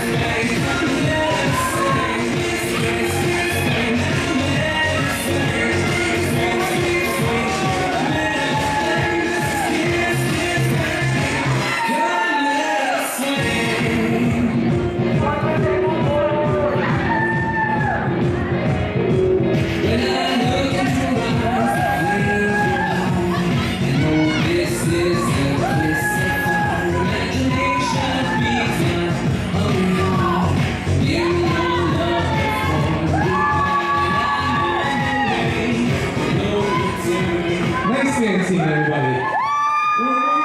Yeah. nice dancing, everybody.